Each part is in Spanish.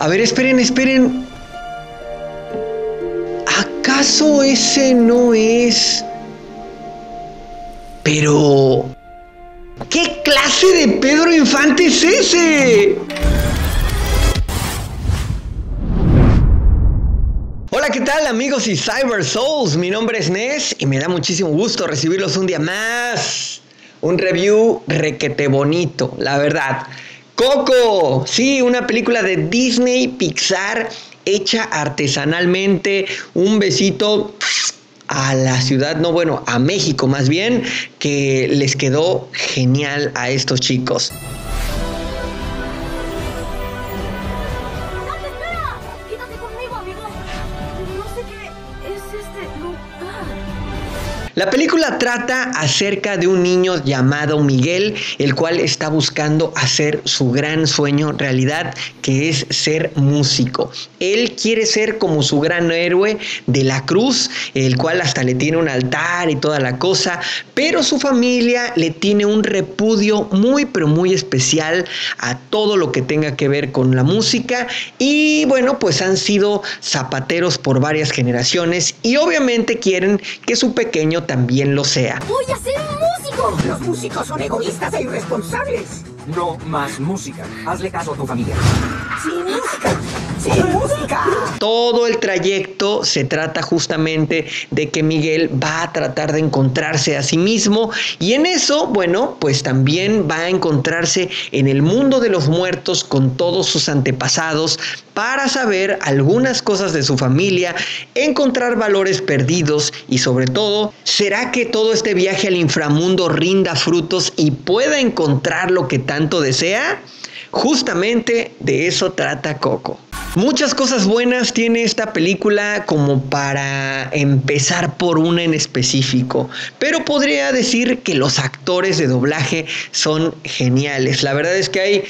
A ver, esperen, esperen. ¿Acaso ese no es... Pero... ¿Qué clase de Pedro Infante es ese? Hola, ¿qué tal amigos y Cyber Souls? Mi nombre es Nes y me da muchísimo gusto recibirlos un día más. Un review requete bonito, la verdad. Coco, sí, una película de Disney Pixar hecha artesanalmente. Un besito a la ciudad, no bueno, a México más bien, que les quedó genial a estos chicos. La película trata acerca de un niño llamado Miguel, el cual está buscando hacer su gran sueño realidad, es ser músico. Él quiere ser como su gran héroe de la cruz, el cual hasta le tiene un altar y toda la cosa, pero su familia le tiene un repudio muy pero muy especial a todo lo que tenga que ver con la música y bueno, pues han sido zapateros por varias generaciones y obviamente quieren que su pequeño también lo sea. ¡Voy a ser un músico! Los músicos son egoístas e irresponsables. No más música. Hazle caso a tu familia. ¡Sin música! ¡Sin música! Todo el trayecto se trata justamente de que Miguel va a tratar de encontrarse a sí mismo y en eso, bueno, pues también va a encontrarse en el mundo de los muertos con todos sus antepasados para saber algunas cosas de su familia, encontrar valores perdidos y sobre todo, ¿será que todo este viaje al inframundo rinda frutos y pueda encontrar lo que tanto desea? Justamente de eso trata Coco. Muchas cosas buenas tiene esta película como para empezar por una en específico, pero podría decir que los actores de doblaje son geniales. La verdad es que hay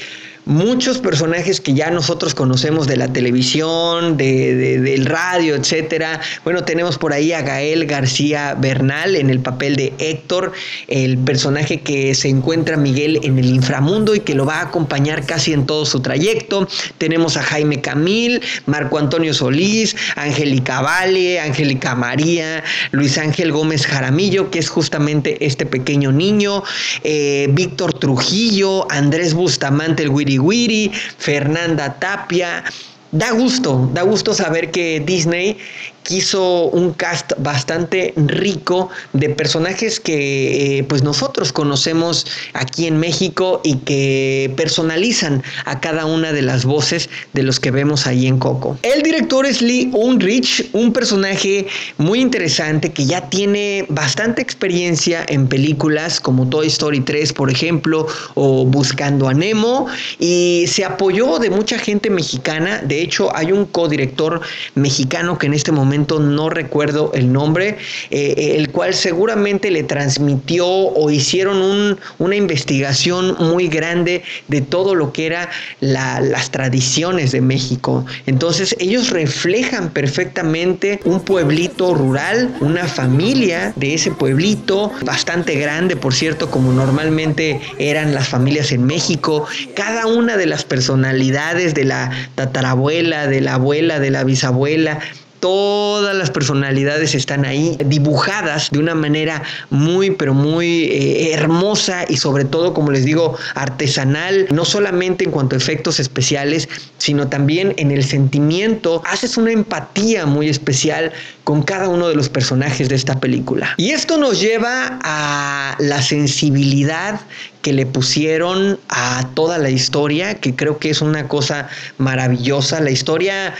muchos personajes que ya nosotros conocemos de la televisión, de, del radio, etcétera. Bueno, tenemos por ahí a Gael García Bernal en el papel de Héctor, el personaje que se encuentra Miguel en el inframundo y que lo va a acompañar casi en todo su trayecto. Tenemos a Jaime Camil, Marco Antonio Solís, Angélica Vale, Angélica María, Luis Ángel Gómez Jaramillo, que es justamente este pequeño niño, eh, Víctor Trujillo, Andrés Bustamante, el Wiri Fernanda Tapia. Da gusto, da gusto saber que Disney quiso un cast bastante rico de personajes que eh, pues nosotros conocemos aquí en México y que personalizan a cada una de las voces de los que vemos ahí en Coco. El director es Lee Unrich, un personaje muy interesante que ya tiene bastante experiencia en películas como Toy Story 3 por ejemplo o Buscando a Nemo y se apoyó de mucha gente mexicana, de hecho hay un codirector mexicano que en este momento no recuerdo el nombre, eh, el cual seguramente le transmitió o hicieron una investigación muy grande de todo lo que era las tradiciones de México. Entonces ellos reflejan perfectamente un pueblito rural, una familia de ese pueblito, bastante grande, por cierto, como normalmente eran las familias en México. Cada una de las personalidades de la tatarabuela, de la abuela, de la bisabuela, todas las personalidades están ahí dibujadas de una manera muy pero muy eh, hermosa y sobre todo como les digo artesanal no solamente en cuanto a efectos especiales sino también en el sentimiento haces una empatía muy especial con cada uno de los personajes de esta película y esto nos lleva a la sensibilidad que le pusieron a toda la historia, que creo que es una cosa maravillosa. La historia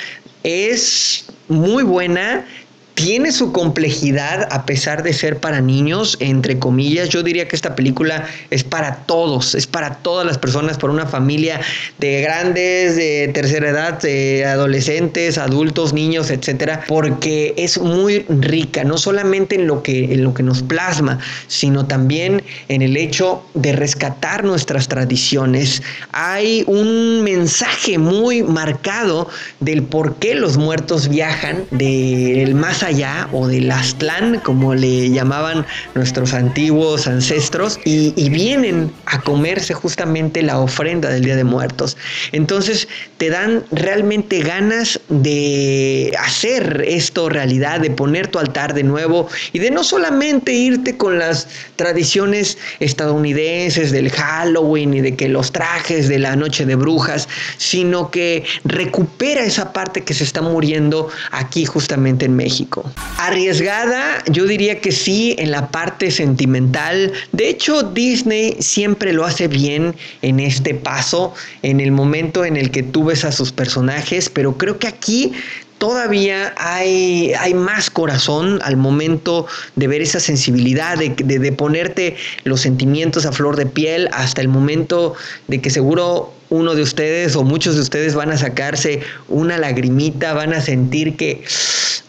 es muy buena tiene su complejidad a pesar de ser para niños, entre comillas. Yo diría que esta película es para todos, es para todas las personas, para una familia de grandes, de tercera edad, de adolescentes, adultos, niños, etcétera, porque es muy rica, no solamente en lo que en lo que nos plasma, sino también en el hecho de rescatar nuestras tradiciones. Hay un mensaje muy marcado del por qué los muertos viajan del más allá o del Aztlán, como le llamaban nuestros antiguos ancestros, y vienen a comerse justamente la ofrenda del Día de Muertos. Entonces te dan realmente ganas de hacer esto realidad, de poner tu altar de nuevo y de no solamente irte con las tradiciones estadounidenses del Halloween y de que los trajes de la noche de brujas, sino que recupera esa parte que se está muriendo aquí justamente en México. Arriesgada, yo diría que sí, en la parte sentimental. De hecho, Disney siempre lo hace bien en este paso, en el momento en el que tú ves a sus personajes, pero creo que aquí todavía hay, hay más corazón al momento de ver esa sensibilidad, de, de, de, ponerte los sentimientos a flor de piel, hasta el momento de que seguro uno de ustedes o muchos de ustedes van a sacarse una lagrimita, van a sentir que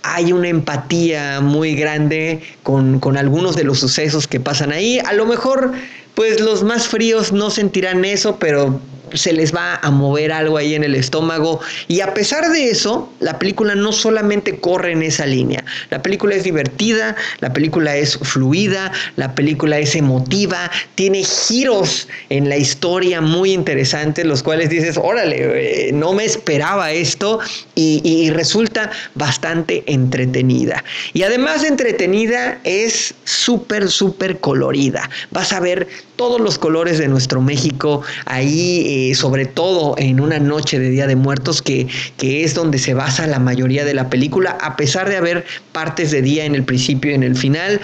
hay una empatía muy grande con, con algunos de los sucesos que pasan ahí. A lo mejor, pues los más fríos no sentirán eso, pero se les va a mover algo ahí en el estómago. Y a pesar de eso, la película no solamente corre en esa línea. La película es divertida, la película es fluida, la película es emotiva, tiene giros en la historia muy interesantes, los cuales dices, órale, eh, no me esperaba esto y, resulta bastante entretenida. Y además de entretenida, es súper, súper colorida. Vas a ver todos los colores de nuestro México ahí, eh, sobre todo en una noche de Día de Muertos, que, que, es donde se basa la mayoría de la película, a pesar de haber partes de día en el principio y en el final,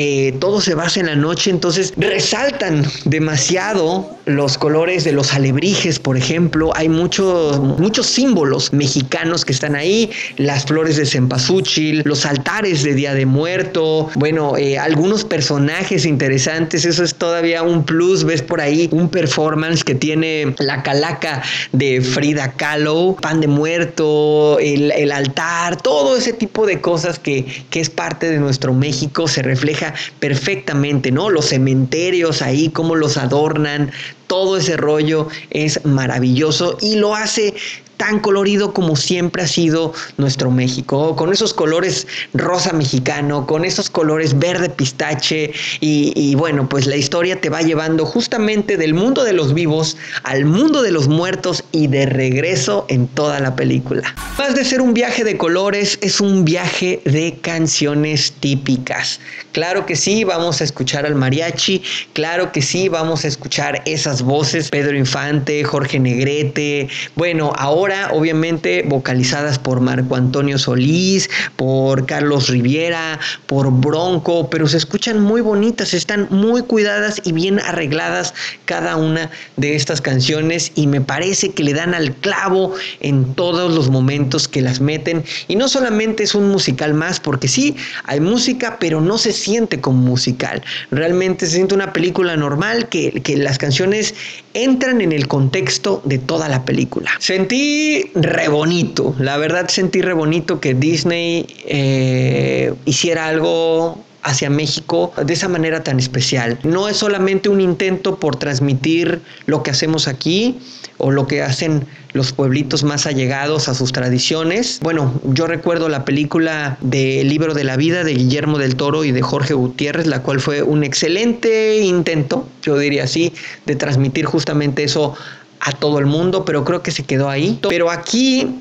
eh, todo se basa en la noche, entonces resaltan demasiado los colores de los alebrijes, por ejemplo, hay muchos muchos símbolos mexicanos que están ahí, las flores de cempasúchil, los altares de Día de Muerto, bueno, eh, algunos personajes interesantes, eso es todavía un plus, ves por ahí un performance que tiene la calaca de Frida Kahlo, pan de muerto, el, el altar, todo ese tipo de cosas que, que, es parte de nuestro México, se refleja perfectamente, ¿no? Los cementerios ahí, cómo los adornan, todo ese rollo es maravilloso y lo hace tan colorido como siempre ha sido nuestro México, con esos colores rosa mexicano, con esos colores verde pistache y, bueno, pues la historia te va llevando justamente del mundo de los vivos al mundo de los muertos y de regreso en toda la película. Más de ser un viaje de colores, es un viaje de canciones típicas. Claro que sí, vamos a escuchar al mariachi, claro que sí, vamos a escuchar esas voces, Pedro Infante, Jorge Negrete, bueno, ahora obviamente vocalizadas por Marco Antonio Solís, por Carlos Riviera, por Bronco, pero se escuchan muy bonitas, están muy cuidadas y bien arregladas cada una de estas canciones y me parece que le dan al clavo en todos los momentos que las meten. Y no solamente es un musical más, porque sí, hay música, pero no se siente como musical, realmente se siente una película normal que, que las canciones entran en el contexto de toda la película. Sentí re bonito, la verdad sentí re bonito que Disney eh, hiciera algo hacia México de esa manera tan especial. No es solamente un intento por transmitir lo que hacemos aquí o lo que hacen los pueblitos más allegados a sus tradiciones. Bueno, yo recuerdo la película de Libro de la Vida de Guillermo del Toro y de Jorge Gutiérrez, la cual fue un excelente intento, yo diría así, de transmitir justamente eso a todo el mundo, pero creo que se quedó ahí. Pero aquí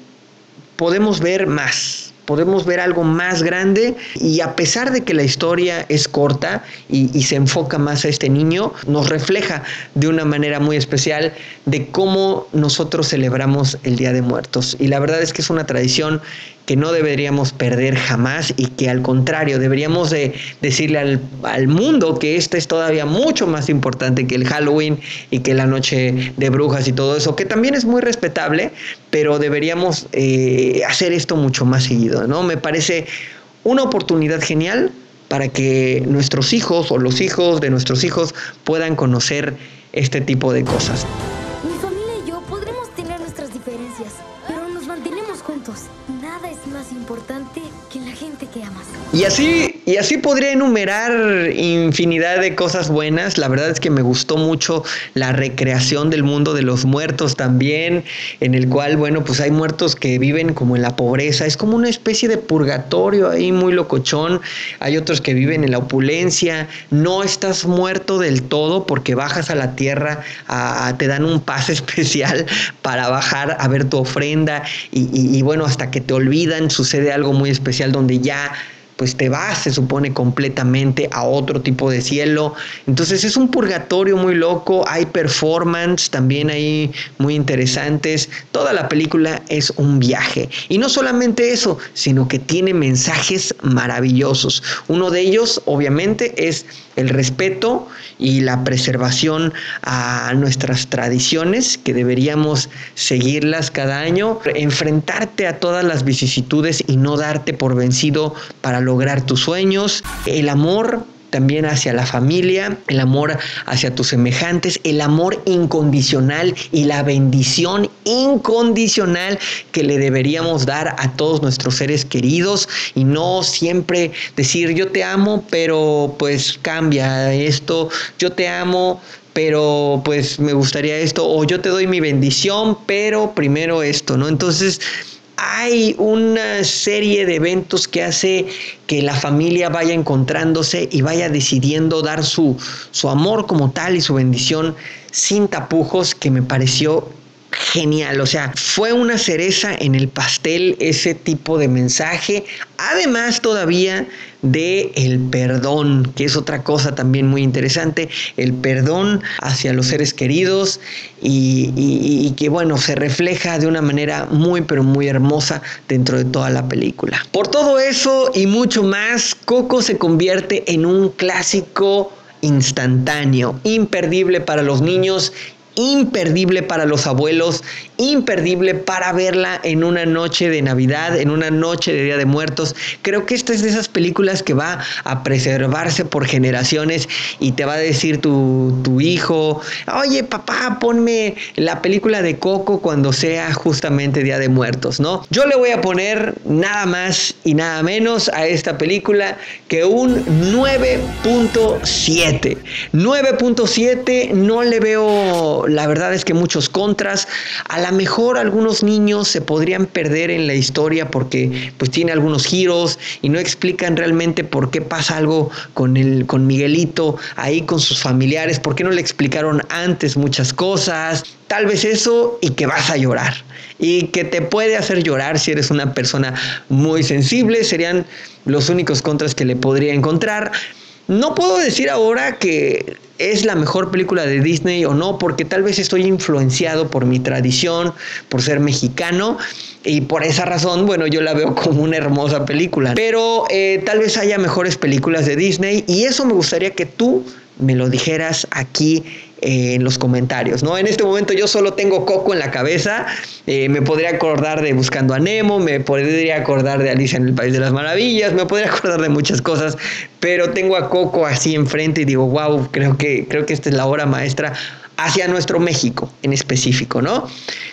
podemos ver más, podemos ver algo más grande y a pesar de que la historia es corta y, se enfoca más a este niño, nos refleja de una manera muy especial de cómo nosotros celebramos el Día de Muertos. Y la verdad es que es una tradición que no deberíamos perder jamás y que al contrario deberíamos de decirle al, al, mundo que esta es todavía mucho más importante que el Halloween y que la noche de brujas y todo eso, que también es muy respetable, pero deberíamos eh, hacer esto mucho más seguido, ¿no? Me parece una oportunidad genial para que nuestros hijos o los hijos de nuestros hijos puedan conocer este tipo de cosas. Importante Y así, y así podría enumerar infinidad de cosas buenas. La verdad es que me gustó mucho la recreación del mundo de los muertos también, en el cual, bueno, pues hay muertos que viven como en la pobreza. Es como una especie de purgatorio ahí muy locochón. Hay otros que viven en la opulencia. No estás muerto del todo porque bajas a la tierra, te dan un pase especial para bajar a ver tu ofrenda y bueno, hasta que te olvidan sucede algo muy especial donde ya pues te vas, se supone, completamente a otro tipo de cielo. Entonces es un purgatorio muy loco, hay performance también ahí muy interesantes. Toda la película es un viaje. Y no solamente eso, sino que tiene mensajes maravillosos. Uno de ellos, obviamente, es el respeto y la preservación a nuestras tradiciones, que deberíamos seguirlas cada año, enfrentarte a todas las vicisitudes y no darte por vencido para lograr tus sueños, el amor también hacia la familia, el amor hacia tus semejantes, el amor incondicional y la bendición incondicional que le deberíamos dar a todos nuestros seres queridos. Y no siempre decir yo te amo, pero pues cambia esto, yo te amo, pero pues me gustaría esto, o yo te doy mi bendición, pero primero esto, ¿no? Entonces hay una serie de eventos que hace que la familia vaya encontrándose y vaya decidiendo dar su, su amor como tal y su bendición sin tapujos que me pareció genial, o sea, fue una cereza en el pastel ese tipo de mensaje, además todavía de el perdón, que es otra cosa también muy interesante, el perdón hacia los seres queridos y, y, que bueno, se refleja de una manera muy pero muy hermosa dentro de toda la película. Por todo eso y mucho más, Coco se convierte en un clásico instantáneo, imperdible para los niños imperdible para los abuelos, imperdible para verla en una noche de Navidad, en una noche de Día de Muertos. Creo que esta es de esas películas que va a preservarse por generaciones y te va a decir tu, hijo, oye papá, ponme la película de Coco cuando sea justamente Día de Muertos, ¿no? Yo le voy a poner nada más y nada menos a esta película que un 9.7. 9.7 no le veo la verdad es que muchos contras. A lo mejor algunos niños se podrían perder en la historia porque pues tiene algunos giros y no explican realmente por qué pasa algo con el con Miguelito ahí con sus familiares, por qué no le explicaron antes muchas cosas. Tal vez eso y que vas a llorar y que te puede hacer llorar si eres una persona muy sensible, serían los únicos contras que le podría encontrar. No puedo decir ahora que es la mejor película de Disney o no, porque tal vez estoy influenciado por mi tradición, por ser mexicano, y por esa razón, bueno, yo la veo como una hermosa película. Pero eh, tal vez haya mejores películas de Disney, y eso me gustaría que tú me lo dijeras aquí en los comentarios, ¿no? En este momento yo solo tengo Coco en la cabeza, eh, me podría acordar de Buscando a Nemo, me podría acordar de Alicia en el País de las Maravillas, me podría acordar de muchas cosas, pero tengo a Coco así enfrente y digo, wow, creo que, creo que esta es la obra maestra hacia nuestro México en específico, ¿no?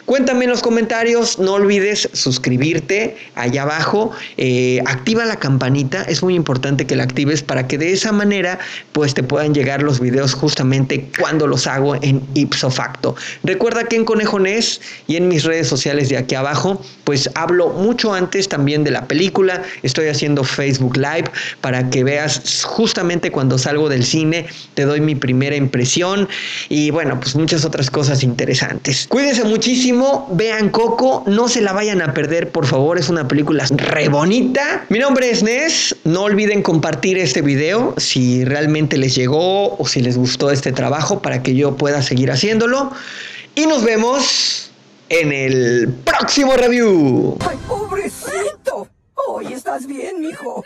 Cuéntame en los comentarios, no olvides suscribirte allá abajo, eh, activa la campanita, es muy importante que la actives para que de esa manera pues te puedan llegar los videos justamente cuando los hago en ipso facto. Recuerda que en Conejones y en mis redes sociales de aquí abajo pues hablo mucho antes también de la película, estoy haciendo Facebook Live para que veas justamente cuando salgo del cine, te doy mi primera impresión y pues muchas otras cosas interesantes. Cuídense muchísimo, vean Coco, no se la vayan a perder, por favor, es una película re bonita. Mi nombre es Nes, no olviden compartir este video si realmente les llegó o si les gustó este trabajo para que yo pueda seguir haciéndolo. Y nos vemos en el próximo review. ¡Ay, pobrecito! Hoy estás bien, mijo.